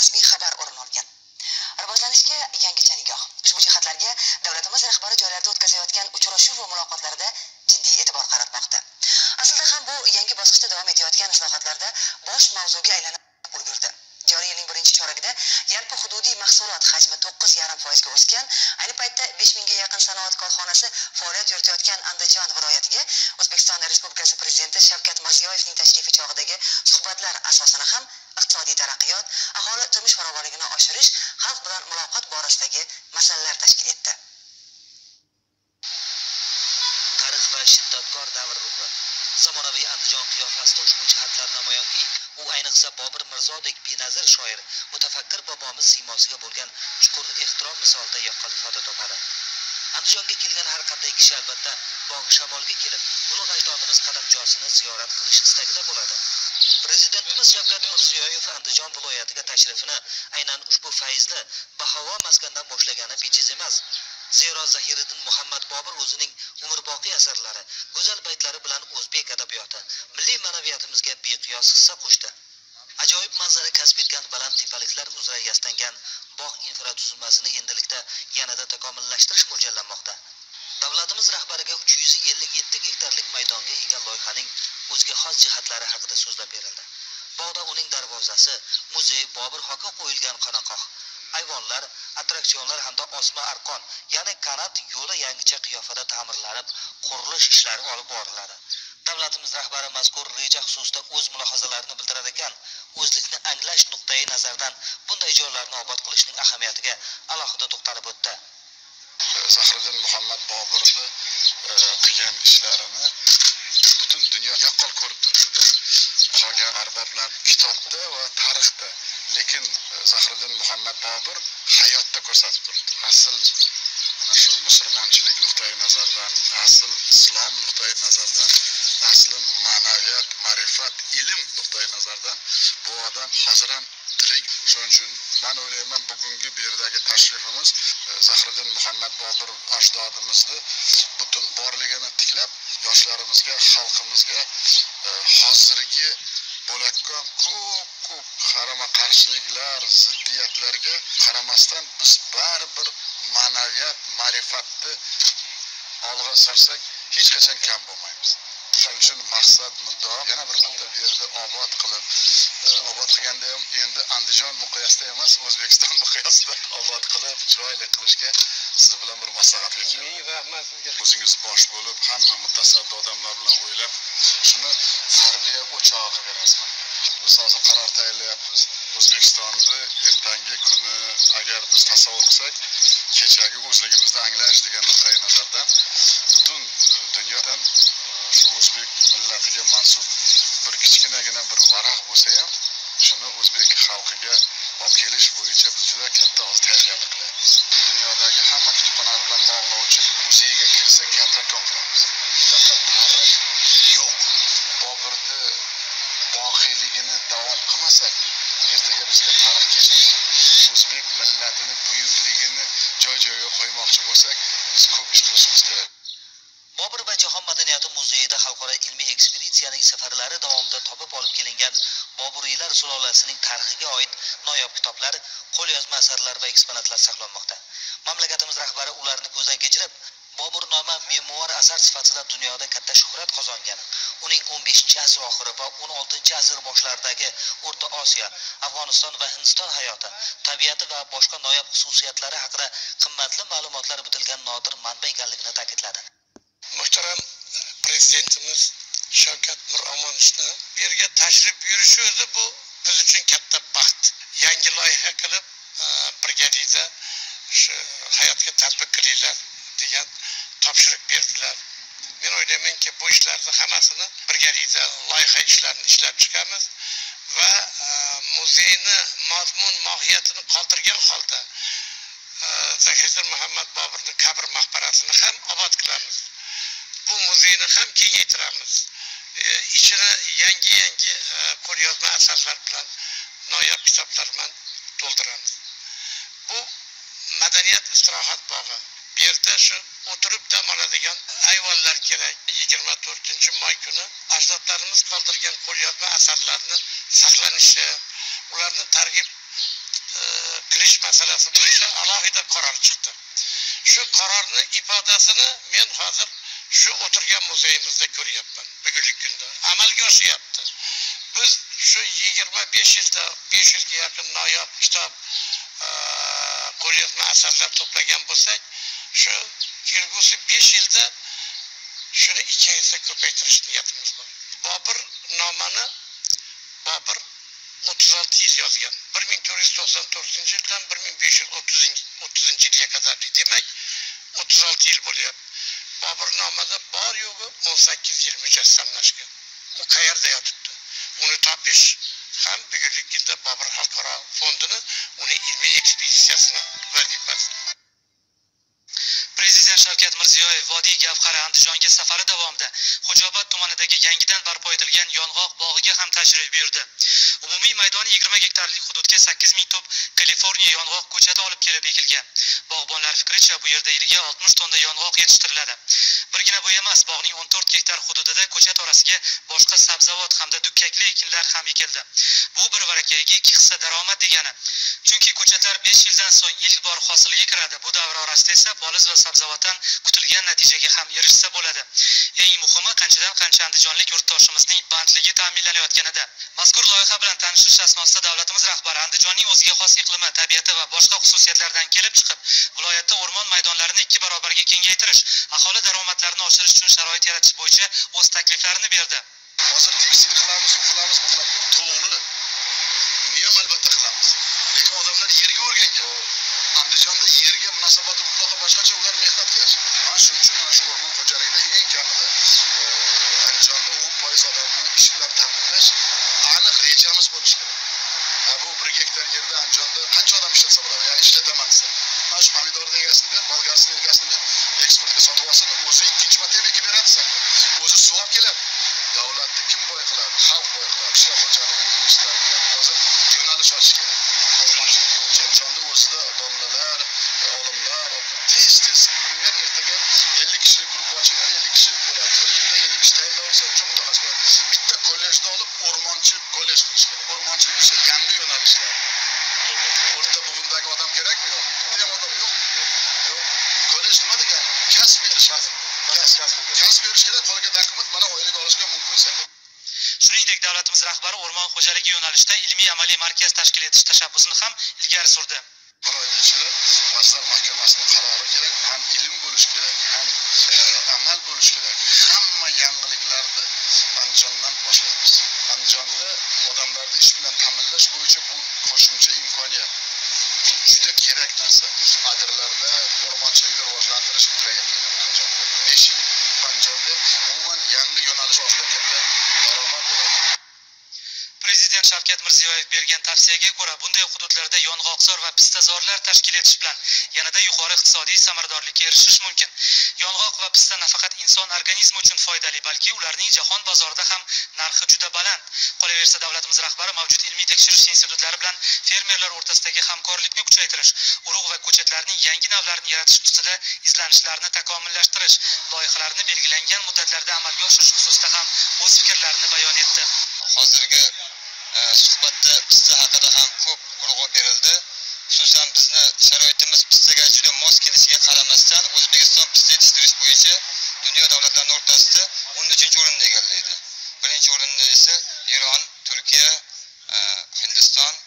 rasmiy xabar o'rin olgan. Rivojlanishga yangicha nigoh ushbu jihatlarga davlatimiz rahbari joylarda o'tkazayotgan uchrashuv va muloqotlarda jiddiy e'tibor qaratmoqda. Aslida ham bu yangi bosqichda davom etayotgan islohotlarda bosh mavzuga aylanib birinchi choragida yalpi hududiy mahsulot hajmi to'qqiz yarim foizga o'sgan ayni paytda besh mingga yaqin sanoat korxonasi faoliyat yuritayotgan andijon viloyatiga o'zbekiston respublikasi prezidenti shavkat mirziyoyevning tashrifi chog'idagi suhbatlar asosini ham iqtisodiy taraqqiyot aholi turmush farovonligini oshirish xalq bilan muloqot borasidagi masalalar tashkil etdi. Tarix va shiddatkor davr ruhi. Zamonaviy andijon qiyofasida ushbu jihatlar namoyonki u ayniqsa bobur mirzodek benazir shoir mutafakkir bobomiz siymosiga bo'lgan chuqur ehtirom misolida yaqqol ifoda topadi. Andijonga kelgan har qanday kishi albatta bog'i shamolga kelib ulug' ajdodimiz qadamjosini ziyorat qilish istagida bo'ladi. Prezidentimiz shavkat mirziyoyev andijon viloyatiga tashrifini aynan ushbu fayzli bahavo maskandan boshlagani bejiz emas. Zero zahiriddin muhammad bobur o'zining umrboqiy asarlari go'zal baytlari bilan o'zbek adabiyoti milliy ma'naviyatimizga beqiyos hissa qo'shdi. Ajoyib manzara kasb etgan baland tepaliklar uzra yastangan bog' infratuzilmasini endilikda yanada takomillashtirish mo'ljallanmoqda. Davlatimiz rahbariga uch yuz ellik yetti gektarlik maydonga ega loyihaning o'ziga xos jihatlari haqida so'zlab berildi. Bog'da uning darvozasi muzey bobur hokim qo'yilgan xonaqoh hayvonlar attraksionlar hamda osma arqon ya'ni kanat yo'li yangicha qiyofada ta'mirlanib qurilish ishlari olib boriladi. Davlatimiz rahbari mazkur reja xususida o'z mulohazalarini bildirar ekan o'zlikni anglash nuqtai nazaridan bunday joylarni obod qilishning ahamiyatiga alohida to'xtalib o'tdi. Zahriddin muhammad boburni e, qilgan ishlarini butun dunyo yaqqol ko'rib turibdi. Qolgan arboblar kitobda va tarixda. Lekin e, zahiriddin muhammad bobur hayotda ko'rsatib turibdi. Asl mana shu musulmonchilik nuqtai nazaridan asl islom nuqtai nazaridan asli ma'naviyat ma'rifat ilm nuqtai nazaridan bu odam hozir ham tirik. Shuning uchun man o'ylayman bugungi bu yerdagi tashrifimiz e, zahiriddin muhammad bobur ajdodimizni butun borligini tiklab yoshlarimizga xalqimizga e, hozirgi bo'layotgan ko'p ko'p qarama qarshiliklar ziddiyatlarga qaramasdan biz baribir ma'naviyat ma'rifatni olg'a sursak hech qachon kam bo'lmaymiz. Shuning uchun maqsad muddao yana bir marta bu yerni obod qilib e, obod qilganda ham endi andijon miqyosida emas o'zbekiston miqyosida obod qilib chiroyli qilishga siz bilan bir maslahat ming rahmat sizga o'zingiz bosh bo'lib hamma mutasaddi odamlar bilan o'ylab shuni tarbiya o'chog'i biz hozir qaror tayyorlayapmiz. O'zbekistonni ertangi kuni agar biz tasavvur qilsak kechagi o'zligimizni anglash degan nuqtai nazardan butun dunyodan shu o'zbek millatiga mansub bir kichkinagina bir varaq bo'lsa ham shuni o'zbek xalqiga olib kelish bo'yicha juda katta hozir tayyorgarlik dunyodagi hamma kutubxonalar bilan bog'lovchi muzeyga kirsak kattakon qilamiz bunaqa tarix yo'q. Boburni boqiyligini davom qilmasak ertaga bizga tarix kechadi o'zbek millatini buyukligini joy joyiga qo'ymoqchi bo'lsak biz ko'p ish qilishimiz kerak. Bobur va jahon madaniyati muzeyida xalqaro ilmiy ekspeditsiyaning safarlari davomida topib olib kelingan boburiylar sulolasining tarixiga oid noyob kitoblar qo'lyozma asarlar va eksponatlar saqlanmoqda. Mamlakatimiz rahbari ularni ko'zdan kechirib boburnoma memuar asar sifatida dunyoda katta shuhrat qozongan. Uning 15 asr oxiri va 16 asr boshlaridagi o'rta osiyo afg'oniston va hindiston hayoti tabiati va boshqa noyob xususiyatlari haqida qimmatli ma'lumotlar bitilgan nodir manba ekanligini ta'kidladi. Muhtaram prezidentimiz shavkat miromonovni bu yerga tashrif buyurishi o'zi bu biz uchun katta baxt. Yangi loyiha qilib e, brigadida shu hayotga tatbiq qilinglar degan topshiriq berdilar. Men o'ylaymanki bu ishlarni hammasini birgalikda loyiha ishlarini ishlab chiqamiz va e, muzeyni mazmun mohiyatini qoldirgan holda e, zahiriddin muhammad boburni qabr maqbarasini ham obod qilamiz. Bu muzeyni ham kengaytiramiz. E, ichida yangi yangi qo'lyozma e, asarlar bilan noyob kitoblar bilan to'ldiramiz bu madaniyat istirohat bog'i bu yerda shu o'tirib dam oladigan ayvonlar kerak yigirma to'rtinchi may kuni ajdodlarimiz qoldirgan qo'lyozma asarlarni saqlanishi ularni targ'ib qilish e, masalasi bo'yicha alohida qaror chiqdi shu qarorni ifodasini men hozir shu o'tirgan muzeyimizda ko'ryapman bugungi kunda amalga oshyapti biz shu yigirma besh yilda besh yuzga yaqin noyob kitob e, qo'lyozma asarlar to'plagan bo'lsak shu kelgusi besh yilda shuni ikki yuzga ko'paytirish niyatimiz bor. Bobur nomani bobur o'ttiz olti yil yozgan. bir ming to'rt yuz to'qson to'rtinchi yildan bir ming besh yuz o'ttizinchi yilga qadar demak o'ttiz olti yil bo'lyapti. Boburnomada bor yo'g'i o'n sakkiz yil mujassamlashgan u qayerda yotibdi? Uni topish ham bugungi kunda bobur xalqaro fondini uni ilmiy ekspeditsiyasini vazifasi. Prezident shavkat mirziyoyev vodiy gavhari andijonga safari davomida xo'jaobod tumanidagi yangidan barpo etilgan yong'oq bog'iga ham tashrif buyurdi. Umumiy maydoni yigirma gektarlik hududga 8 ming tup kaliforniya yong'oq ko'chati olib kelib ekilgan. Bog'bonlar fikricha bu yerda yiliga oltmish tonna yong'oq yetishtiriladi. Birgina bu emas bog'ning o'n to'rt gektar hududida ko'chat orasiga boshqa sabzavot hamda dukkakli ekinlar ham ekildi. Bu bir barakayga ikki hissa daromad degani. Chunki ko'chatlar 5 yildan so'ng ilk bor hosilga kiradi. Bu davr orasida esa poliz va sabzavotdan kutilgan natijaga ham erishsa bo'ladi. Eng muhimi qanchadan qancha andijonlik yurtdoshimizning bandligi ta'minlanayotganida. Mazkur loyiha bilan tanishish asnosida davlatimiz rahbari andijonning o'ziga xos iqlimi tabiati va boshqa xususiyatlardan kelib chiqib viloyatda o'rmon maydonlarini ikki barobarga kengaytirish aholi daromadlarini oshirish uchun sharoit yaratish bo'yicha o'z takliflarini berdi. Hozir tekstil qilamiz u qilamiz bu qilamiz to'g'ri. Uni ham albatta qilamiz. Lekin odamlar yerga o'rgangan. Andijonda yerga munosabati mutlaqo boshqacha ular mehnatkash mana shuning uchun mana shu o'rmon xo'jaligida eng kamida eh, andijonda o'n foiz odamni ish bilan ta'minlash aniq rejamiz bo'lishi kerak. Bu bir gektar yerda andijonda qancha odam ishlatsa bo'ladi? Ya'ni ishlataman desa mana shu pomidorni egasini ber bolgarsini egasini ber eksportga sotib olsin o'zi ikkinchi marta ham ekib beradi senga o'zi suv olib keladi davlatni kim boy qiladi xalq boy qiladi qishloq xo'jaligi ishlariga ham hozir yo'nalish ochish kerak o'rmonchilik bo'yicha andijonda o'zida domlalar olimlar tez tez kimlar ertaga ellik kishi guruh ochinglar ellik kishi bo'ladi bir yilda ellik kishi tayyorlab olsa уже mutaxassis bo'ladi bitta kollejni olib o'rmonchi kollej qilish kerak o'rmonchilik esa ganli yo'nalishlar o'rta bug'undagi odam kerakmi yo'q ham odam yo'q yo'q kollej nima degani kasb berish kasb berish kerak qo'liga dokument mana oylik olishga mumkin senda shuningdek davlatimiz rahbari o'rmon xo'jaligi yo'nalishida ilmiy amaliy markaz tashkil etish tashabbusini ham ilgari surdi ichida vazirlar mahkamasini qarori kerak ham ilm bo'lishi kerak ham amal bo'lishi kerak hamma yangiliklarni andijondan boshlaymiz andijonda odamlarni ish bilan ta'minlash bo'yicha bu qo'shimcha imkoniyat bu juda kerak narsa adirlarda o'rmonchilikni rivojlantirish bityapmiz andijonda besh yil andijonda umuman yangi yo'nalish ostida katta daromad bo'ladi prezident shavkat mirziyoyev bergan tavsiyaga ko'ra bunday hududlarda yong'oqzor va pistazorlar tashkil etish bilan yanada yuqori iqtisodiy samaradorlikka erishish mumkin. Yong'oq va pista nafaqat inson organizmi uchun foydali balki ularning jahon bozorida ham narxi juda baland. Qolaversa davlatimiz rahbari mavjud ilmiy tekshirish institutlari bilan fermerlar o'rtasidagi hamkorlikni kuchaytirish urug' va ko'chatlarning yangi navlarini yaratish ustida izlanishlarni takomillashtirish loyihalarni belgilangan muddatlarda amalga oshirish xususida ham o'z fikrlarini bayon etdi. Hozirgi Э, suhbatda pista haqida ham ko'p urg'u berildi. Xususan bizni sharoitimiz pistaga juda mos kelishiga qaramasdan o'zbekiston pista yetishtirish bo'yicha dunyo davlatlari o'rtasida o'n uchinchi o'rinni egallaydi. Birinchi o'rinda esa eron turkiya e, hindiston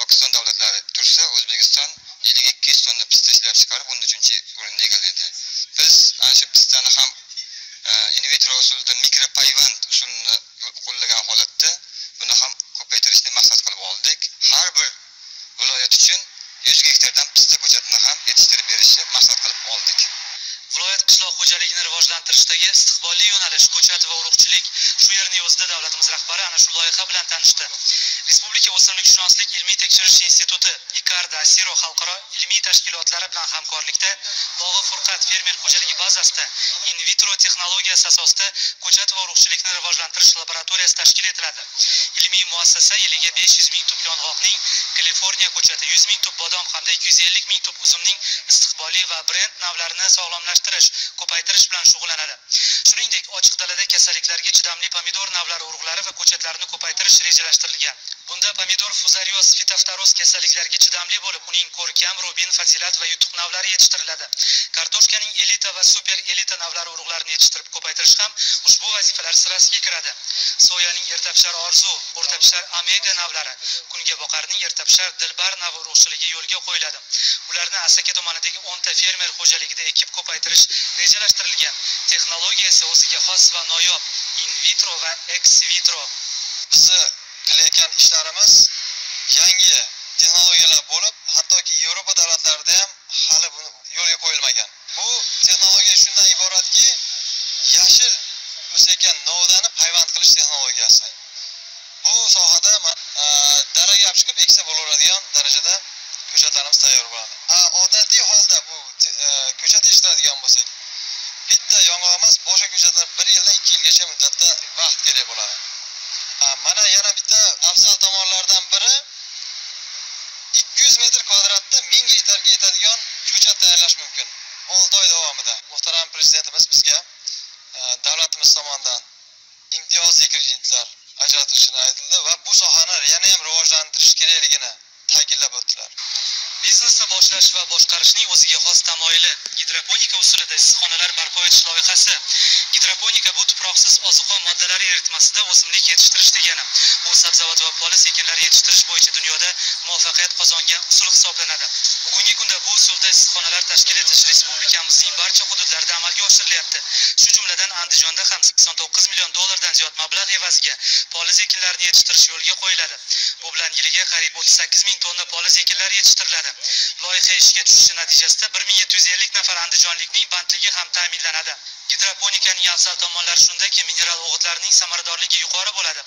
pokiston davlatlari tursa o'zbekiston yiliga ikki yuz tonna pista ishlab chiqarib o'n uchinchi o'rinni egallaydi. Biz ana shu pistani ham e, in vitro mikropayvand usulini qo'llagan holatda buni ham ko'paytirishni maqsad qilib oldik. Har bir viloyat uchun yuz gektardan pista ko'chatini ham yetishtirib berishni maqsad qilib oldik. Viloyat qishloq xo'jaligini rivojlantirishdagi istiqbolli yo'nalish ko'chat va urug'chilik shu yerning o'zida davlatimiz rahbari ana shu loyiha bilan tanishdi. Respublika o'simlikshunoslik ilmiy tekshirish instituti ikarda siro xalqaro ilmiy tashkilotlari bilan hamkorlikda bog'i furqat fermer xo'jaligi bazasida in vitro texnologiyasi asosida ko'chat va urug'chilikni rivojlantirish laboratoriyasi tashkil etiladi. Ilmiy muassasa yiliga besh yuz ming tup yong'oqning kaliforniya ko'chati yuz ming tup bodom hamda ikki yuz ellik ming tup uzumning istiqbolli va brend navlarini sog'lomlashtirish ko'paytirish bilan shug'ullanadi. Shuningdek ochiq dalada kasalliklarga chidamli pomidor navlari urug'lari va ko'chatlarini ko'paytirish rejalashtirilgan. Bunda pomidor fuzarioz fitoftaroz kasalliklariga chidamli bo'lib uning ko'rkam rubin fazilat va yutuq navlari yetishtiriladi. Kartoshkaning elita va super elita navlari urug'larini yetishtirib ko'paytirish ham ushbu vazifalar sirasiga kiradi. Soyaning ertapishar orzu o'rtapishar omega navlari kunga boqarning ertapishar dilbar navi urug'chiligi yo'lga qo'yiladi. Ularni asaka tumanidagi o'nta fermer xo'jaligida ekib ko'paytirish rejalashtirilgan. Texnologiya esa o'ziga xos va noyob in vitro va ex vitro. Bizni qilayotgan ishlarimiz yangi texnologiyalar bo'lib hattoki yevropa davlatlarida ham hali buni yo'lga qo'yilmagan. Bu texnologiya shundan iboratki yashil o'sayotgan novdani payvand qilish texnologiyasi. Bu sohada ma- dalaga olib chiqib eksa bo'laveradigan darajada ko'chatlarimiz tayyor bo'ladi. Odatiy holda bu te- e, ishlatadigan ko'chat bo'lsak bitta yong'oq emas boshqa ko'chatlar bir yildan ikki yilgacha muddatda vaqt kerak bo'ladi. Mana yana bitta afzal tomonlardan biri. 200 metr kvadratda 1000 gektarga yetadigan ko'chat tayyorlash mumkin. 6 oy davomida. Muhtaram prezidentimiz bizga e, davlatimiz tomonidan imtiyozli kreditlar ajratilishini aytildi va bu sohani yana ham rivojlantirish kerakligini ta'kidlab o'tdilar. Biznesni boshlash va boshqarishning o'ziga xos tamoyili. Gidroponika usulida issiqxonalar barpo etish loyihasi. Gidroponika bu tuproqsiz ozuqa moddalari eritmasida o'simlik yetishtirish degani Bu sabzavot va poliz ekinlari yetishtirish bo'yicha dunyoda muvaffaqiyat qozongan usul hisoblanadi. Bugungi kunda bu usulda issiqxonalar tashkil etish respublikamizning barcha hududlarida amalga oshirilyapti. Shu jumladan andijonda ham 89 million dollardan ziyod mablag' evaziga poliz ekinlarini yetishtirish yo'lga qo'yiladi. Bu bilan yiliga qariyb 38 ming tonna poliz ekinlari yetishtiriladi. Loyiha ishga tushishi natijasida 1750 nafar andijonlikning bandligi ham ta'minlanadi. Gidroponikaning afzal tomonlari shundaki mineral o'g'itlarning samaradorligi yuqori bo'ladi.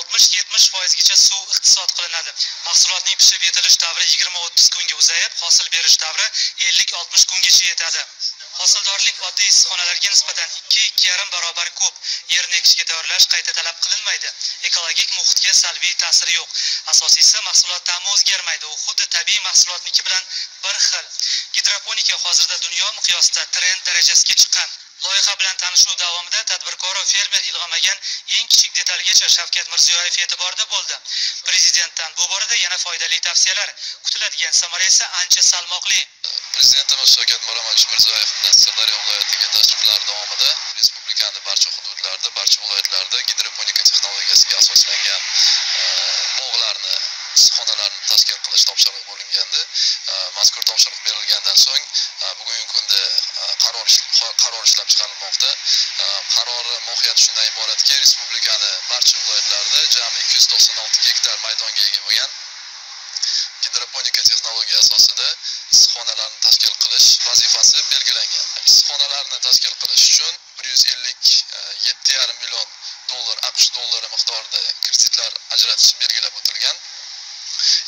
60-70 foizgacha suv iqtisod qilinadi. Mahsulotning pishib yetilish davri 20-30 kunga uzayib hosil berish davri 50-60 kungacha yetadi. Hosildorlik oddiy issiqxonalarga nisbatan 2-2,5 barobar ko'p. Yerni ekishga tayyorlash qayta talab qilinmaydi. Ekologik muhitga salbiy ta'siri yo'q. Asosiysi mahsulot ta'mi o'zgarmaydi. U xuddi tabiiy mahsulotniki bilan bir xil. Gidroponika hozirda dunyo miqyosida trend darajasiga chiqqan. Loyiha bilan tanishuv davomida tadbirkor va fermer ilg'amagan eng kichik detalgacha shavkat mirziyoyev e'tiborida bo'ldi. Prezidentdan bu borada yana foydali tavsiyalar. Kutiladigan samara esa ancha salmoqli. Prezidentimiz shavkat miromonovich mirziyoyevni sirdaryo viloyatiga tashriflari davomida respublikani barcha hududlarida barcha viloyatlarda gidroponika texnologiyasiga asoslangan e, bog'larni issiqxonalarni tashkil qilish topshirig'i bo'lingandi. E, mazkur topshiriq berilgandan so'ng e, bugungi kunda qaror qaror ishlab chiqarilmoqda. Qarori mohiyati shundan iboratki respublikani barcha viloyatlarida jami 296 gektar maydonga ega bo'lgan gidroponika texnologiya asosida issiqxonalarni tashkil qilish vazifasi belgilangan. Issiqxonalarni tashkil qilish uchun bir yuz ellik e, yetti yarim million dollar aqsh dollari miqdorida kreditlar ajratish belgilab o'tilgan.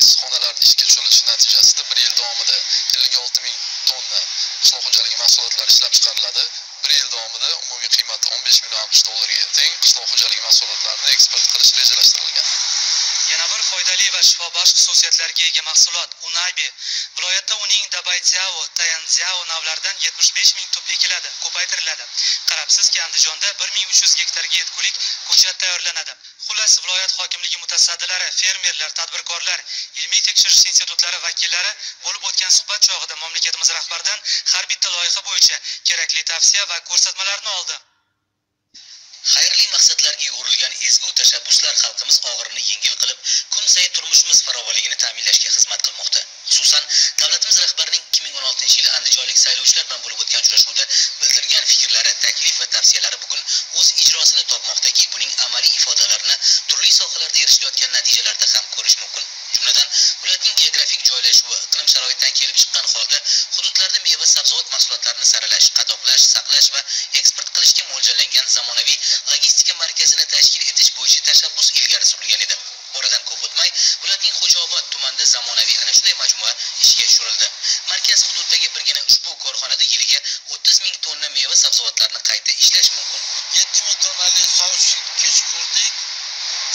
Issiqxonalarni ishga tushirilishi natijasida bir yil davomida ellik olti ming tonna qishloq xo'jaligi mahsulotlari ishlab chiqariladi. Bir yil davomida umumiy qiymati o'n besh million aqsh dollariga teng qishloq xo'jaligi mahsulotlarini eksport qilish rejalashtirilgan. Yana bir foydali va shifobaxsh xususiyatlarga ega mahsulot unabi viloyatda uning dabaytiao tayanziao navlaridan 75 ming tup ekiladi ko'paytiriladi. Qarabsizki andijonda 1300 gektarga yetgulik ko'chat tayyorlanadi. Xullas viloyat hokimligi mutasaddilari fermerlar tadbirkorlar ilmiy tekshirish institutlari vakillari bo'lib o'tgan suhbat chog'ida mamlakatimiz rahbaridan har bitta loyiha bo'yicha kerakli tavsiya va ko'rsatmalarni oldi. Xayrli maqsadlarga yo'g'rilgan ezgu tashabbuslar xalqimiz og'irini yengil qilib kun sayin turmushimiz farovonligini ta'minlashga xizmat qilmoqda. Xususan davlatimiz rahbarining 2016 yili andijonlik saylovchilar bilan bo'lib o'tgan uchrashuvda bildirgan fikrlari taklif va tavsiyalari bugun o'z ijrosini topmoqdaki buning amaliy ifodalarini turli sohalarda erishilayotgan natijalarda ham ko'rish mumkin. Jumladan viloyatning geografik joylashuvi iqlim sharoitidan kelib chiqqan holda hududlarda meva sabzavot mahsulotlarini saralash qadoqlash saqlash va eksport qilishga mo'ljallangan zamonaviy logistika markazini tashkil etish bo'yicha tashabbus ilgari surilgan edi. Oradan ko'p o'tmay viloyatning xo'jaobod tumanida zamonaviy ana shunday majmua ishga tushirildi. Markaz hududdagi birgina ushbu korxonada yiliga o'ttiz ming tonna meva sabzavotlarni qayta ishlash mumkin. Yetti ming tonnali sovut kech qurdik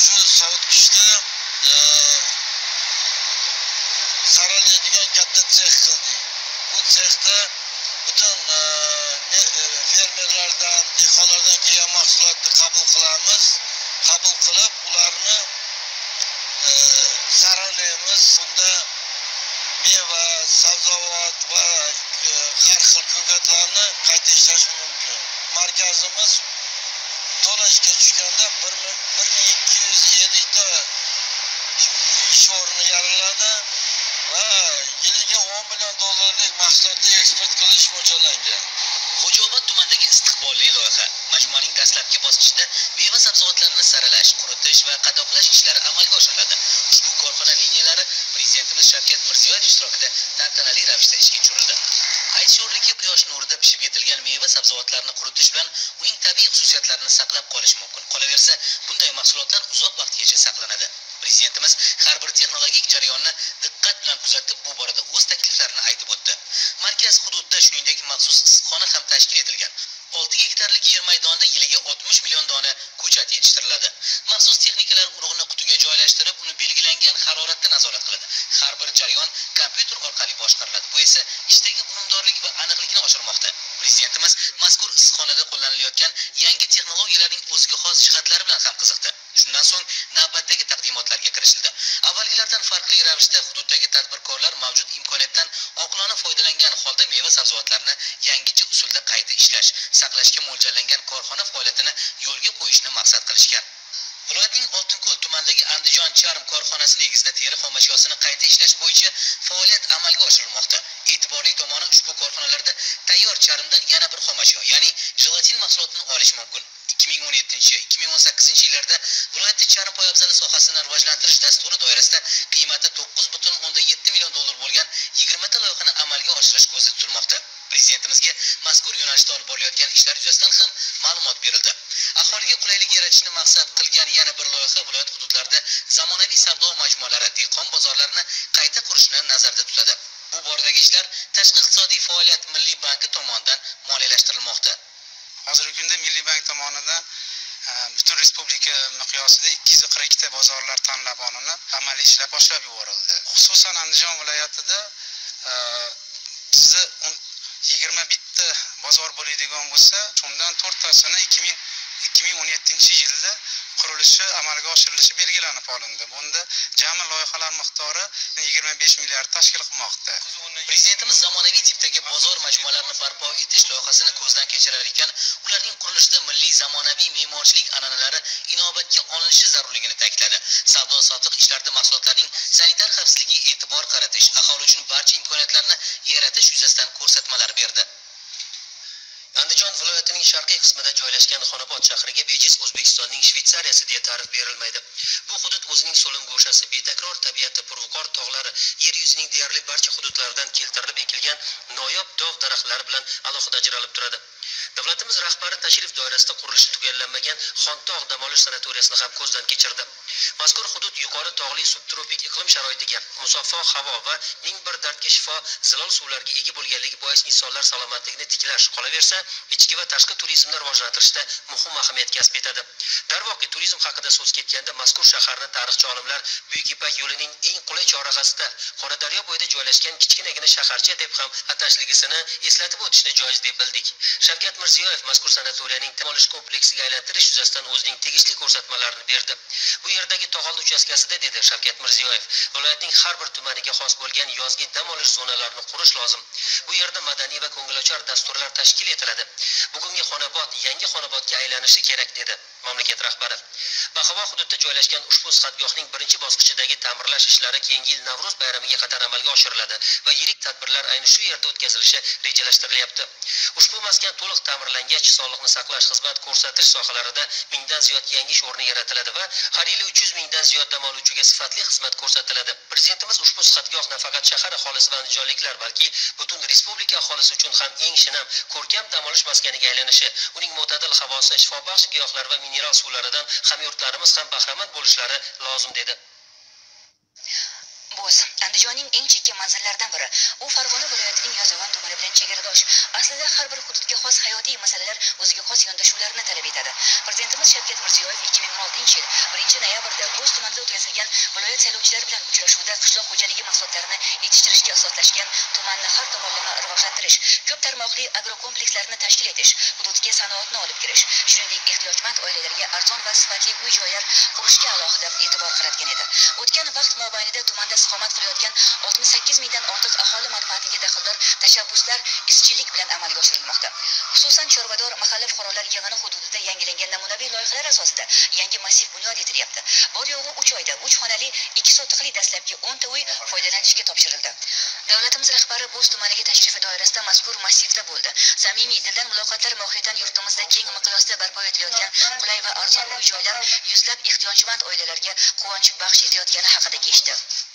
shu sovutgichda saralaydigan e, katta sex qildik. Bu sexda butun e, e, fermerlardan dehqonlardan kelgan mahsulotni qabul qilamiz. Qabul qilib ularni e, saralaymiz bunda meva sabzavot va har xil ko'katlarni qayta ishlash mumkin. Markazimiz to'lashga tushganda bir ming ikki yuz ellikta ish o'rni yaraladi va yiliga o'n million dollarlik mahsulotni eksport qilish mo'ljallangan. Xo'jaobod tumanidagi istiqbolli loyiha majmuaning dastlabki bosqichida meva sabzavotlarni saralash quritish va qadoqlash ishlari amalga oshiriladi. Ushbu korxona liniyalari prezidentimiz shavkat mirziyoyev ishtirokida tantanali ravishda ishga tushirildi. Aytish o'rniki quyosh nurida pishib yetilgan meva sabzavotlarni quritish bilan uning tabiiy xususiyatlarini saqlab qolish mumkin. Qolaversa bunday mahsulotlar uzoq vaqtgacha saqlanadi. Prezidentimiz har bir texnologik jarayonni diqqat bilan kuzatib bu borada o'z takliflarini aytib o'tdi. Markaz hududida shuningdek maxsus issiqxona ham tashkil etilgan. Olti gektarlik yer maydonida yiliga oltmish million dona ko'chat yetishtiriladi. Maxsus texnikalar urug'ni qutiga joylashtirib uni belgilangan haroratda nazorat qiladi. Har bir jarayon kompyuter orqali boshqariladi. Bu esa ishdagi unumdorlik va aniqlikni oshirmoqda. Prezidentimiz mazkur issiqxonada qo'llanilayotgan yangi texnologiyalarning o'ziga xos jihatlari bilan ham qiziqdi. Shundan so'ng navbatdagi taqdimotlarga kirishildi. Avvalgilardan farqli ravishda hududdagi tadbirkorlar mavjud imkoniyatdan oqilona foydalangan holda meva sabzavotlarni yangicha usulda qayta ishlash saqlashga mo'ljallangan korxona faoliyatini yo'lga qo'yishni maqsad qilishgan. Viloyatning oltinko'l tumanidagi andijon charm korxonasi negizida teri xomashyosini qayta ishlash bo'yicha faoliyat amalga oshirilmoqda. E'tiborli tomoni ushbu korxonalarda tayyor charmdan yana bir xomashyo ya'ni jelatin mahsulotini olish mumkin. 2017-2018 yillarda viloyatda charm poyabzali sohasini rivojlantirish dasturi doirasida qiymati 9,7 million dollar bo'lgan 20 ta loyihani amalga oshirish ko'zda tutilmoqda. Prezidentimizga mazkur yo'nalishda olib borilayotgan ishlar yuzasidan ham ma'lumot berildi. Aholiga qulaylik yaratishni maqsad qilgan yana bir loyiha viloyat hududlarida zamonaviy savdo majmualari dehqon bozorlarini qayta qurishni nazarda tutadi. Bu boradagi ishlar tashqi iqtisodiy faoliyat milliy banki tomonidan moliyalashtirilmoqda. Hozirgi kunda milliy bank tomonidan e, butun respublika miqyosida ikki yuz qirq ikkita bozorlar tanlab olinib amaliy ishlar boshlab yuborildi. Xususan andijon viloyatida e, bizni yigirma bitta bozor bo'ladigan bo'lsa undan to'rttasini ikki ming ikki ming o'n yettinchi yilda qurilishi amalga oshirilishi belgilanib olindi. Bunda jami loyihalar miqdori yigirma besh milliard tashkil qilmoqda. Prezidentimiz zamonaviy tipdagi bozor majmualarini barpo etish loyihasini ko'zdan kechirar ekan ularning qurilishida milliy zamonaviy me'morchilik an'analari inobatga olinishi zarurligini ta'kidladi. Savdo sotiq ishlarida mahsulotlarning sanitar xavfsizligiga e'tibor qaratish aholi uchun barcha imkoniyatlarni yaratish yuzasidan ko'rsatmalar berdi. Andijon viloyatining sharqiy qismida joylashgan xonobod shahriga bejiz o'zbekistonning shvetsariyasi deya ta'rif berilmaydi. Bu hudud o'zining so'lim go'shasi betakror tabiati purvqor tog'lari yer yuzining deyarli barcha hududlaridan keltirilib ekilgan noyob dog' daraxtlari bilan alohida ajralib turadi. Davlatimiz rahbari tashrif doirasida qurilishi tugallanmagan xontog' dam olish sanatoriyasini ham ko'zdan kechirdi. Mazkur hudud yuqori tog'li subtropik iqlim sharoitiga musaffo havo va ming bir dardga shifo zilol suvlarga ega bo'lganligi bois insonlar salomatligini tiklash qolaversa ichki va tashqi turizmni rivojlantirishda muhim ahamiyat kasb etadi. Darvoqe turizm haqida so'z ketganda mazkur shaharni tarixchi olimlar buyuk ipak yo'lining eng qulay chorrahasida qoradaryo bo'yida joylashgan kichkinagina shaharcha deb ham atashligisini eslatib o'tishni joiz deb bildik. Shavkat mirziyoyev mazkur sanatoriyaning dam olish kompleksiga aylantirish yuzasidan o'zining tegishli ko'rsatmalarini berdi. Bu yerdagi tog'oldi uchastkasida dedi shavkat mirziyoyev viloyatning har bir tumaniga xos bo'lgan yozgi dam olish zonalarini qurish lozim. Bu yerda madaniy va ko'ngilochar dasturlar tashkil etiladi. Bugungi xonobod yangi xonobodga aylanishi kerak dedi mamlakat rahbari. Bahavo hududda joylashgan ushbu sihatgohning birinchi bosqichidagi ta'mirlash ishlari keyingi yil navro'z bayramiga qadar amalga oshiriladi va yirik tadbirlar ayni shu yerda o'tkazilishi rejalashtirilyapti ushbu maskan to'liq ta'mirlangach sog'liqni saqlash xizmat ko'rsatish sohalarida mingdan ziyod yangi ish o'rni yaratiladi va har yili uch yuz mingdan ziyod dam oluvchiga sifatli xizmat ko'rsatiladi. Prezidentimiz ushbu sihatgoh nafaqat shahar aholisi va andijonliklar balki butun respublika aholisi uchun ham eng shinam ko'rkam dam olish maskaniga aylanishi uning mo'tadil havosi shifobaxsh giyohlar va mineral suvlaridan hamyurtlarimiz ham bahramand bo'lishlari lozim dedi. Bo'z andijonning eng chekka manzillaridan biri. U farg'ona viloyatining yozyovon tumani bilan chegaradosh. Aslida har bir hududga xos hayotiy masalalar o'ziga xos yondashuvlarni talab etadi. Prezidentimiz shavkat mirziyoyev ikki ming o'n oltinchi yil birinchi noyabrda bo'z tumanida o'tkazilgan viloyat saylovchilari bilan uchrashuvda qishloq xo'jaligi mahsulotlarini yetishtirishga asoslashgan tumanni har tomonlama rivojlantirish ko'p tarmoqli agrokomplekslarni tashkil etish hududga sanoatni olib kirish shuningdek ehtiyojmand oilalarga arzon va sifatli uy joylar qurishga alohida e'tibor qaratgan edi. O'tgan vaqt mobaynida tumanda istiqomat qilayotgan oltmish sakkiz mingdan ortiq aholi manfaatiga daxldor tashabbuslar izchillik bilan amalga oshirilmoqda. Xususan chorvador mahalla fuqarolar yig'ini hududida yangilangan namunaviy loyihalar asosida yangi massiv bunyod etilyapti. Bor yo'g'i uch oyda uch xonali ikki sotixli dastlabki o'nta uy foydalanishga topshirildi. Davlatimiz rahbari bo'z tumaniga tashrifi doirasida mazkur massivda bo'ldi. Samimiy dildan muloqotlar mohiyatan yurtimizda keng miqyosda barpo etilayotgan qulay va arzon uy joylar yuzlab ehtiyojmand oilalarga quvonch baxsh etayotgani haqida eshitdi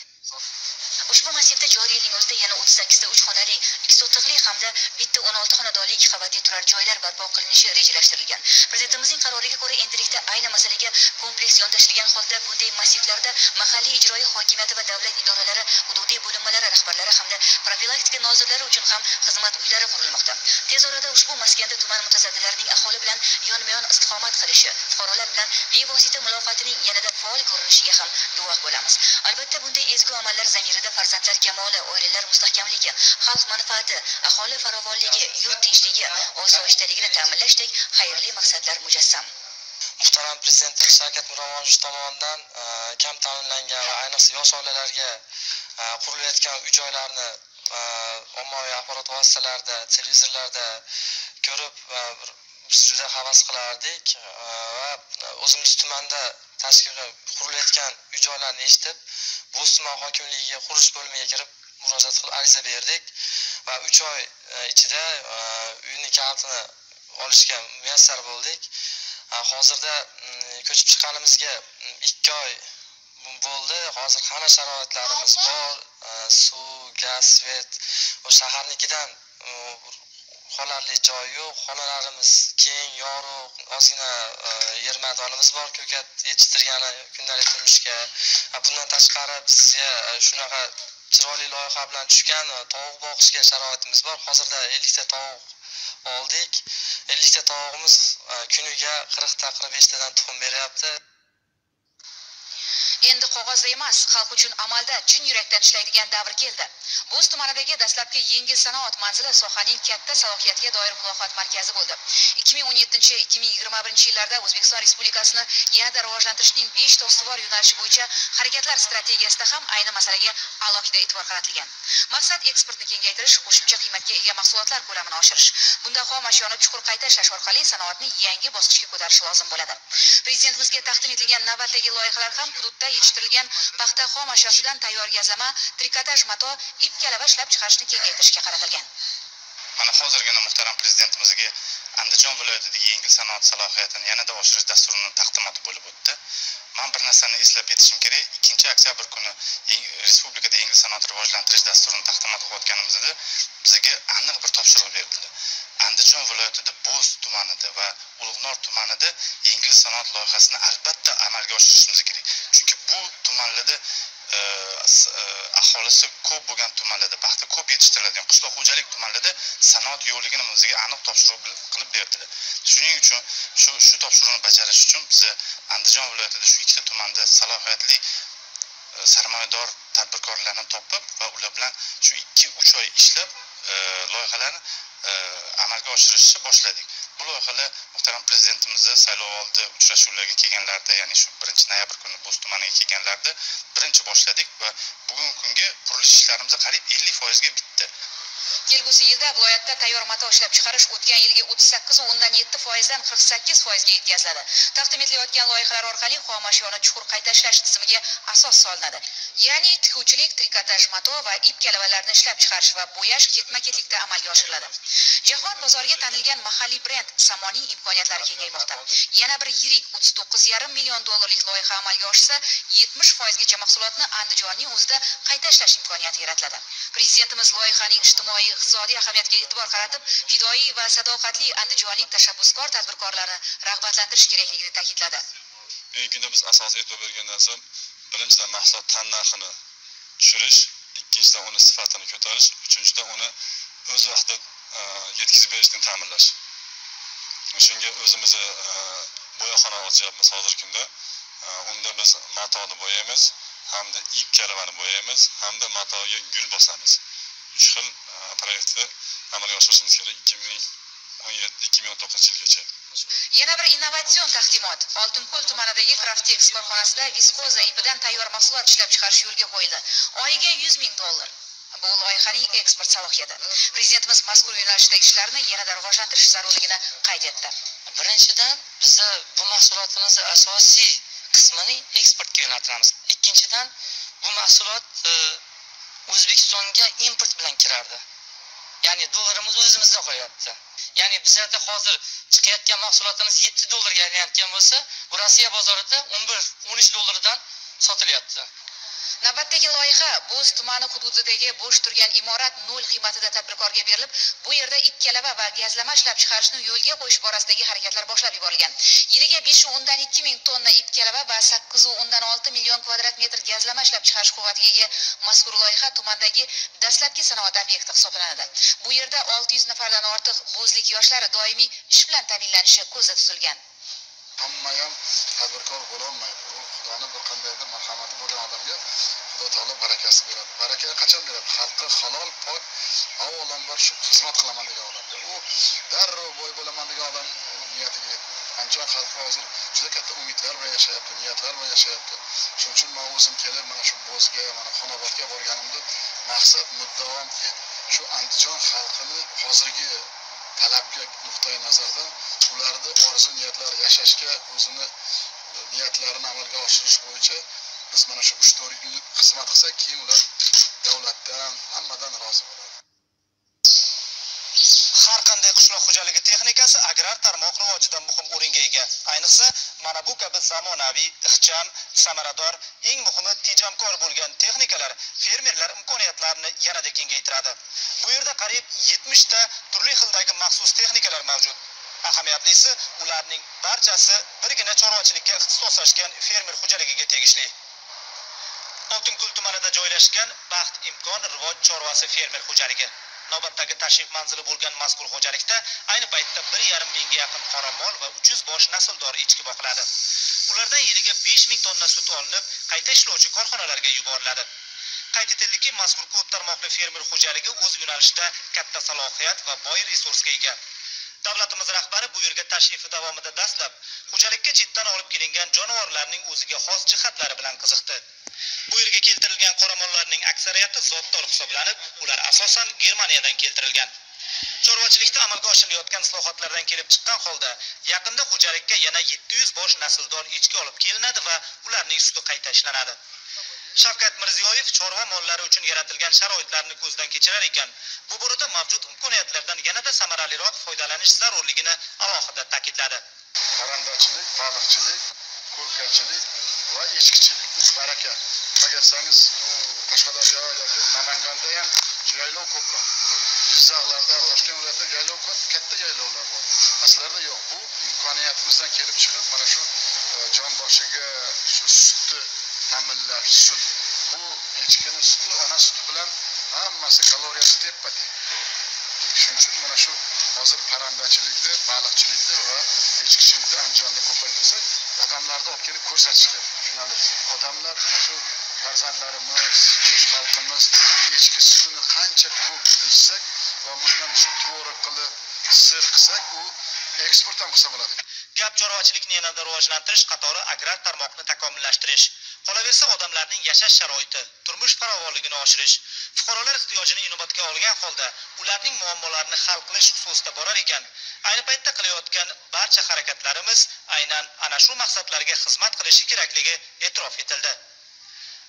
ushbu massivda joriy yilning o'zida yana o'ttiz sakkizta uch xonali ikki sotixli hamda bitta o'n olti xonadonli ikki qavatli turar joylar barpo qilinishi rejalashtirilgan. Prezidentimizning qaroriga ko'ra endilikda ayni masalaga kompleks yondashilgan holda bunday massivlarda mahalliy ijroiy hokimiyati va davlat idoralari hududiy bo'linmalari rahbarlari hamda profilaktika nozirlari uchun ham xizmat uylari qurilmoqda. Tez orada ushbu maskanda tuman mutasaddilarining aholi bilan yonma yon istiqomat qilishi fuqarolar bilan bevosita muloqotining yanada faol ko'rinishiga ham guvoh bo'lamiz. Albatta bunday ezgu amallar zamirida farzandlar kamoli oilalar mustahkamligi xalq manfaati aholi farovonligi yurt tinchligi osoyishtaligini ta'minlashdek xayrli maqsadlar mujassam. Muhtaram prezidentimiz shavkat miromonovich tomonidan e, kam ta'minlangan va ayniqsa yosh oilalarga e, qurilayotgan uy joylarni e, ommaviy axborot vositalarida televizorlarda ko'rib juda havas qilardik e, va o'zimiz tumanda tashkil qurilayotgan uy joylarni eshitib bo'z tuman hokimligiga qurilish bo'limiga kirib murojaat qilib ariza berdik va uch oy e, ichida e, uyni kalitini olishga muyassar bo'ldik. Hozirda mm, ko'chib chiqqanimizga mm, ikki oy bo'ldi. Hozir hamma sharoitlarimiz bor suv gaz svet shaharnikidan qolarli joy yo'q xonalarimiz keng yorug' ozgina e, yer maydonimiz bor ko'kat yetishtirgani kundalik turmushga bundan tashqari bizga e, shunaqa chiroyli loyiha bilan tushgan e, tovuq boqishga sharoitimiz bor. Hozirda ellikta tovuq oldik. Ellikta tovug'imiz kuniga qirqta qirq beshtadan tuxum beryapti. Endi qog'ozda emas xalq uchun amalda chin yurakdan ishlaydigan davr keldi. Bo'z tumanidagi dastlabki yengil sanoat manzili sohaning katta salohiyatiga doir muloqot markazi bo'ldi. ikki ming o'n yettinchi ikki ming yigirma birinchi yillarda o'zbekiston respublikasini yanada rivojlantirishning beshta ustuvor yo'nalishi bo'yicha harakatlar strategiyasida ham ayni masalaga alohida e'tibor qaratilgan. Maqsad eksportni kengaytirish qo'shimcha qiymatga ega mahsulotlar ko'lamini oshirish. Bunda xom ashyoni chuqur qayta ishlash orqali sanoatni yangi bosqichga ko'tarish lozim bo'ladi. Prezidentimizga taqdim etilgan navbatdagi loyihalar ham hududda yetishtirilgan paxta xom ashyosidan tayyor gazlama trikotaj mato ip kalava ishlab chiqarishni kengaytirishga qaratilgan. Mana hozirgina muhtaram prezidentimizga andijon viloyatidagi yengil sanoat salohiyatini yanada oshirish dasturini taqdimoti bo'lib o'tdi. Man bir narsani eslab ketishim kerak. Ikkinchi oktyabr kuni respublikada yengil sanoat rivojlantirish dasturini taqdimot qilayotganimizda bizga aniq bir topshiriq berildi andijon viloyatida bo'z tumanida va ulug'nor tumanida yengil sanoat loyihasini albatta amalga oshirishimiz kerak. Chunki bu tumanlarda Э, э, aholisi ko'p bo'lgan tumanlarda paxta ko'p yetishtiriladigan qishloq xo'jalik tumanlarida sanoat yo'qligini o'ziga aniq topshiriq qilib berdilar. Shuning uchun shu shu topshiriqni bajarish uchun biza andijon viloyatida shu ikkita tumanda salohiyatli e, sarmoyador tadbirkorlarni topib va ular bilan shu ikki uch oy ishlab e, loyihalarni e, amalga oshirishni boshladik. Bu loyihalar muhtaram prezidentimizni saylovoldi uchrashuvlarga kelganlarida ya'ni shu birinchi noyabr kuni bo'z tumaniga kelganlarida birinchi boshladik va bugungi kunga qurilish ishlarimiz qariyb ellik foizga bitdi. Kelgusi yilda viloyatda tayyor mato ishlab chiqarish o'tgan yilgi o'ttiz sakkiz o'ndan yetti foizdan qirq sakkiz foizga yetkaziladi. Taqdim etilayotgan loyihalar orqali xomashyoni chuqur qayta ishlash tizimiga asos solinadi. Ya'ni tikuvchilik trikotaj mato va ip kalavalarni ishlab chiqarish va bo'yash ketma ketlikda amalga oshiriladi. Jahon bozoriga tanilgan mahalliy brend samoning imkoniyatlari kengaymoqda. Yana bir yirik o'ttiz to'qqiz yarim million dollarlik loyiha amalga oshsa yetmish foizgacha mahsulotni andijonning o'zida qayta ishlash imkoniyati yaratiladi. Prezidentimiz loyihaning ijtimoiy iqtisodiy ahamiyatiga e'tibor qaratib fidoyi va sadoqatli andijonlik tashabbuskor tadbirkorlarni rag'batlantirish kerakligini ta'kidladi. Bugungi kunda biz asosiy e'tibor bergan narsa birinchidan mahsulot narxini tushirish ikkinchidan uni sifatini ko'tarish uchinchidan uni o'z vaqtida e, yetkazib berishni ta'minlash. Shunga o'zimizni e, bo'yoqxona ochyapmiz hozirgi kunda. E, unda biz matoni bo'yaymiz hamda ip kalavani bo'yaymiz hamda matoga gul bosamiz. Uch xil proyektni amalga oshirishimiz kerak ikki ming o'n yetti ikki ming o'n to'qqizinchi yilgacha Yana bir innovatsion taqdimot Oltinko'l tumanidagi Craftex korxonasida viskoza ipidan tayyor mahsulot ishlab chiqarish yo'lga qo'yildi. Oyiga 100 ming dollar. Bu loyihaning eksport salohiyati. Prezidentimiz mazkur yo'nalishdagi ishlarni yanada rivojlantirish zarurligini qayd etdi. birinchidan biza bu mahsulotimizni asosiy qismini eksportga yo'naltiramiz ikkinchidan bu mahsulot e, o'zbekistonga import bilan kirardi ya'ni dollarimiz o'zimizda qolyapti. Ya'ni bizlarda hozir chiqayotgan mahsulotimiz yetti dollarga aylanayotgan bo'lsa bu rossiya bozorida o'n bir o'n uch dollardan sotilyapti. Navbatdagi loyiha Bo'z tumani hududidagi bo'sh turgan imorat nol qiymatida tadbirkorga berilib, bu yerda ikkalava va gazlama ishlab chiqarishni yo'lga qo'yish borasidagi harakatlar boshlab yuborilgan. Yiliga 5.2 ming tonna ikkalava va 8.6 million kvadrat metr gazlama ishlab chiqarish quvvatiga ega mazkur loyiha tumandagi dastlabki sanoat obyekti hisoblanadi. Bu yerda 600 nafardan ortiq bo'zlik yoshlari doimiy ish bilan ta'minlanishi ko'zda tutilgan. hamma ham tadbirkor bo'lolmaydi u xudoni bir qandaydir marhamati bo'lgan odamga xudo taolo barakasi beradi. Baraka qachon beradi? Xalqqa halol pok avvalambor shu xizmat qilaman degan odamga u darrov boy bo'laman degan odam niyatiga yetmaydi. Andijon xalqi hozir juda katta umidlar bilan yashayapti niyatlar bilan yashayapti. Shuning uchun man o'zim kelib mana shu bo'zga mana xonobodga borganimda maqsad muddaomki shu andijon xalqini hozirgi talabga nuqtai nazardan ularni orzu niyatlari yashashga o'zini e, niyatlarini amalga oshirish bo'yicha biz mana shu uch to'rt yil xizmat qilsak keyin ular davlatdan hammadan rozi bo'ladi. Har qanday qishloq xo'jaligi texnikasi agrar tarmoq rivojida muhim o'ringa ega. Ayniqsa mana bu kabi zamonaviy ixcham samarador eng muhimi tejamkor bo'lgan texnikalar fermerlar imkoniyatlarini yanada kengaytiradi. Bu yerda qariyb 70 ta turli xildagi maxsus texnikalar mavjud. Ahamiyatlisi ularning barchasi birgina chorvachilikka ixtisoslashgan fermer xo'jaligiga tegishli. Oltinko'l tumanida joylashgan baxt imkon rivoj chorvasi fermer xo'jaligi. Navbatdagi tashrif manzili bo'lgan mazkur xo'jalikda ayni paytda bir yarim mingga yaqin qoramol va uch yuz bosh nasldor echki boqiladi. Ulardan yiliga besh ming tonna sut olinib qayta ishlovchi korxonalarga yuboriladi. Qayd etildiki mazkur ko'p tarmoqli fermer xo'jaligi o'z yo'nalishida katta salohiyat va boy resursga ega. Davlatimiz rahbari bu yerga tashrifi davomida dastlab xo'jalikka chetdan olib kelingan jonivorlarning o'ziga xos jihatlari bilan qiziqdi. Bu yerga keltirilgan qoramollarning aksariyati zotdor hisoblanib ular asosan germaniyadan keltirilgan. Chorvachilikda amalga oshirilayotgan islohotlardan kelib chiqqan holda yaqinda xo'jalikka yana 700 bosh nasldor echki olib kelinadi va ularning suti qayta ishlanadi. Shavkat mirziyoyev chorva mollari uchun yaratilgan sharoitlarni ko'zdan kechirar ekan. Bu borada mavjud imkoniyatlardan yanada samaraliroq foydalanish zarurligini alohida ta'kidladi. Parrandachilik baliqchilik ko'rkanchilik va echkichilik. Baraka. Nimaga desangiz u qashqadaryo yoki namanganda ham yaylov ko'proq jizzaxlarda toshkent viloyatida yaylov ko'p katta yaylovlar bor. Aslarda yo'q. Bu imkoniyatimizdan kelib chiqib mana shu e, jon boshiga shu sutni ta'minlash sut. Bu echkini suti ona suti bilan hammasi kaloriyasi teppa teng shuning uchun mana shu hozir parrandachilikni baliqchilikni va echkichilikni andijonda ko'paytirsak odamlarni olib kelib ko'rsatish kerak tushunali odamlar mana shu farzandlarimiz shu xalqimiz echki sutini qancha ko'p ichsak va bundan shu tvorog qilib sir qilsak u eksport ham qilsa bo'ladi. Gap chorvachilikni yanada rivojlantirish qatori agrar tarmoqni takomillashtirish. Qolaversa odamlarning yashash sharoiti turmush farovonligini oshirish fuqarolar ehtiyojini inobatga olgan holda ularning muammolarini hal qilish xususida borar ekan. Ayni paytda qilayotgan barcha harakatlarimiz aynan ana shu maqsadlarga xizmat qilishi kerakligi e'tirof etildi.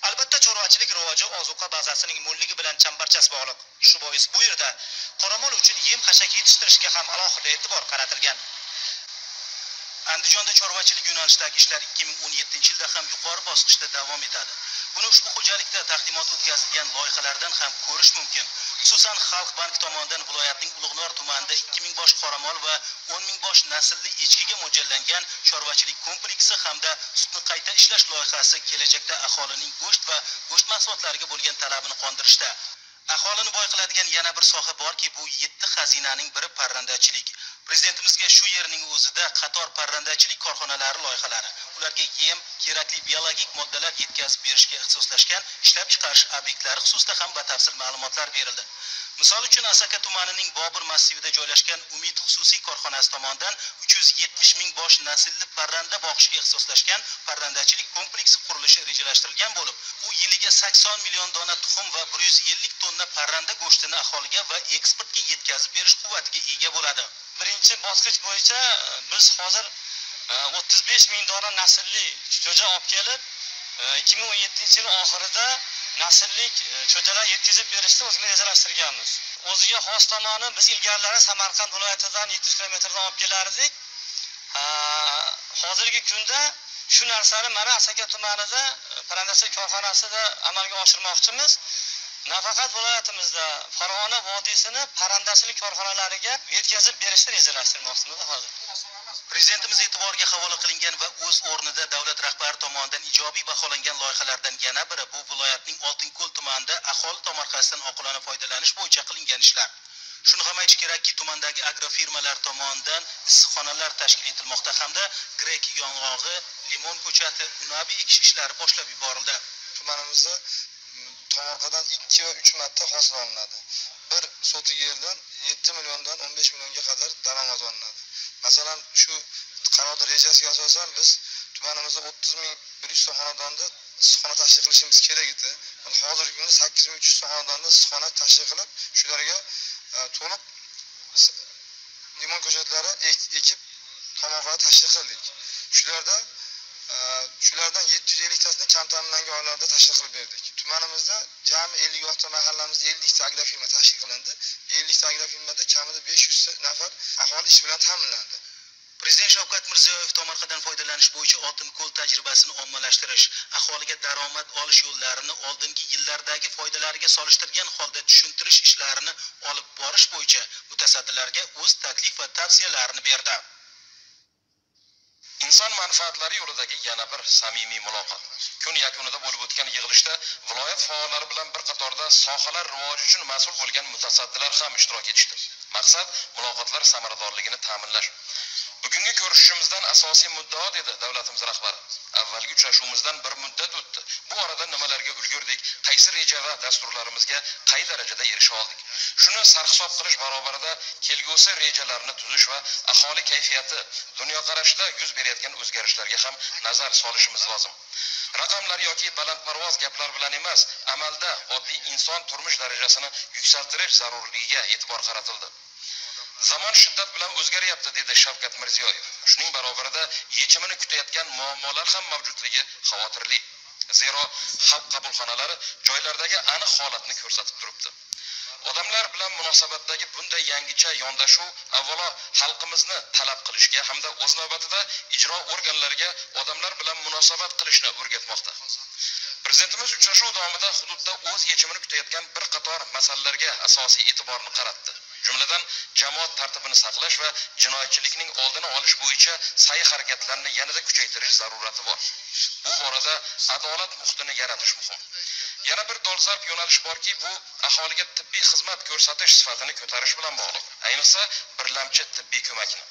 Albatta chorvachilik rivoji ozuqa bazasining mo'lligi bilan chambarchas bog'liq. Shu bois bu yerda qoramol uchun yem hashak yetishtirishga ham alohida e'tibor qaratilgan. Andijonda chorvachilik yo'nalishidagi ishlar 2017 yilda ham yuqori bosqichda davom etadi. Buni ushbu xo'jalikda taqdimot o'tkazilgan loyihalardan ham ko'rish mumkin. Xususan xalq bank tomonidan viloyatning ulug'nor tumanida 2000 bosh qoramol va 10 ming bosh naslli echkiga mo'ljallangan chorvachilik kompleksi hamda sutni qayta ishlash loyihasi kelajakda aholining go'sht va go'sht mahsulotlariga bo'lgan talabini qondirishda. Aholini boy qiladigan yana bir soha borki bu yetti xazinaning biri parrandachilik. Prezidentimizga shu yerning o'zida qator parrandachilik korxonalari loyihalari ularga yem kerakli biologik moddalar yetkazib berishga ixtisoslashgan ishlab chiqarish obyektlari xususida ham batafsil ma'lumotlar berildi. Misol uchun asaka tumanining bobur massivida joylashgan umid xususiy korxonasi tomonidan uch yuz yetmish ming bosh naslli parranda boqishga ixtisoslashgan parrandachilik kompleksi qurilishi rejalashtirilgan bo'lib u yiliga sakson million dona tuxum va bir yuz ellik tonna parranda go'shtini aholiga va eksportga yetkazib berish quvvatiga ega bo'ladi. Birinchi bosqich bo'yicha e, biz hozir e, o'ttiz besh ming dona naslli cho'ja olib kelib e, ikki ming o'n yettinchi yil oxirida nasllik e, cho'jalar yetkazib berishni o'zimiz rejalashtirganmiz. O'ziga xos tomoni biz ilgarilari samarqand viloyatidan yetti yuz kilometrdan olib kelardik. E, hozirgi kunda shu narsani mana asaka tumanida parrandachilik korxonasida amalga oshirmoqchimiz. Nafaqat viloyatimizda farg'ona vodiysini parrandachilik korxonalariga yetkazib berishni rejalashtirmoqchimiz hozir. Prezidentimiz e'tiboriga havola qilingan va o'z o'rnida davlat rahbari tomonidan ijobiy baholangan loyihalardan yana biri bu viloyatning oltinko'l tumanida aholi tomorqasidan oqilona foydalanish bo'yicha qilingan ishlar. Shuni ham aytish kerakki tumandagi agrofirmalar tomonidan issiqxonalar tashkil etilmoqda hamda grek yong'og'i limon ko'chati unabi ekish ishlari boshlab yuborildi. Tumanimizda tomorqadan ikki va uch marta hosil olinadi bir sotik yerdan yetti milliondan o'n besh millionga qadar daromad olinadi. Masalan shu qarorni rejasiga asosan biz tumanimizda o'ttiz ming bir yuzta xonadonda issiqxona tashkil qilishimiz kerak edi. Hozirgi kunda sakkiz ming uch yuzta xonadonda issiqxona tashkil qilib shularga e, to'liq limon ko'chatlari ekib tomorqaga tashkil qildik. Shularda shulardan yetti yuz elliktasini kam ta'minlangan oilalarda tashkil qilib berdik. Tumanimizda jami ellikolta mahallamizda ellikta agrofirma tashkil qilindi. ellikta agrofirmada kamida besh yuz nafar aholi ish bilan ta'minlandi. Prezident shavkat mirziyoyev tomorqadan foydalanish bo'yicha oltin ko'l tajribasini ommalashtirish aholiga daromad olish yo'llarini oldingi yillardagi foydalariga solishtirgan holda tushuntirish ishlarini olib borish bo'yicha mutasaddilarga o'z taklif va tavsiyalarini berdi. Inson manfaatlari yo'lidagi yana bir samimiy muloqot. Kun yakunida bo'lib o'tgan yig'ilishda viloyat faollari bilan bir qatorda sohalar rivoji uchun mas'ul bo'lgan mutasaddilar ham ishtirok etishdi. Maqsad muloqotlar samaradorligini ta'minlash. Bugungi ko'rishishimizdan asosiy muddao dedi davlatimiz rahbari. Avvalgi uchrashuvimizdan bir muddat o'tdi. Bu orada nimalarga ulgurdik qaysi reja va dasturlarimizga qay darajada erisha oldik? Shuni sarhisob qilish barobarida kelgusi rejalarni tuzish va aholi kayfiyati dunyoqarashida yuz berayotgan o'zgarishlarga ham nazar solishimiz lozim. Raqamlar yoki balandparvoz gaplar bilan emas amalda oddiy inson turmush darajasini yuksaltirish zarurligiga e'tibor qaratildi. Zamon shiddat bilan o'zgaryapti dedi shavkat mirziyoyev. Shuning barobarida yechimini kutayotgan muammolar ham mavjudligi xavotirli. Zero xalq qabulxonalari joylardagi aniq holatni ko'rsatib turibdi. Odamlar bilan munosabatdagi bunday yangicha yondashuv avvalo xalqimizni talab qilishga hamda o'z navbatida ijro organlariga odamlar bilan munosabat qilishni o'rgatmoqda. Prezidentimiz uchrashuv davomida hududda o'z yechimini kutayotgan bir qator masalalarga asosiy e'tiborni qaratdi. Jumladan jamoat tartibini saqlash va jinoyatchilikning oldini olish bo'yicha sa'y harakatlarni yanada kuchaytirish zarurati bor. Bu borada adolat muhitini yaratish muhim. Yana bir dolzarb yo'nalish borki bu aholiga tibbiy xizmat ko'rsatish sifatini ko'tarish bilan bog'liq. Ayniqsa birlamchi tibbiy ko'makni.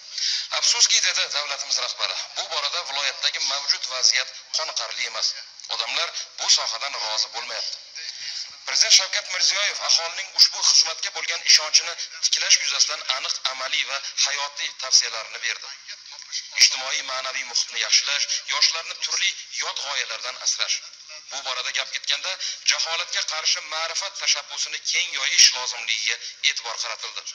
Afsuski dedi davlatimiz rahbari bu borada viloyatdagi mavjud vaziyat qoniqarli emas. Odamlar bu sohadan rozi bo'lmayapti. Prezident shavkat mirziyoyev aholining ushbu xizmatga bo'lgan ishonchini tiklash yuzasidan aniq amaliy va hayotiy tavsiyalarni berdi. Ijtimoiy ma'naviy muhitni yaxshilash yoshlarni turli yot g'oyalardan asrash. Bu borada gap ketganda jaholatga qarshi ma'rifat tashabbusini keng yoyish lozimligiga e'tibor qaratildi.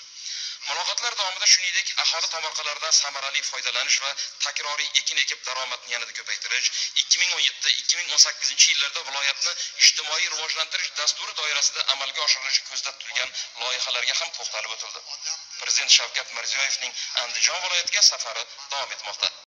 Muloqotlar davomida shuningdek aholi tomorqalaridan samarali foydalanish va takroriy ekin ekib daromadni yanada ko'paytirish ikki ming o'n yetti ikki ming o'n sakkizinchi yillarda viloyatni ijtimoiy rivojlantirish dasturi doirasida amalga oshirilishi ko'zda tutilgan loyihalarga ham to'xtalib o'tildi. Prezident shavkat mirziyoyevning andijon viloyatiga safari davom etmoqda.